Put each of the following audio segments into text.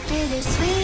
bittersweet.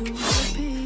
To repeat.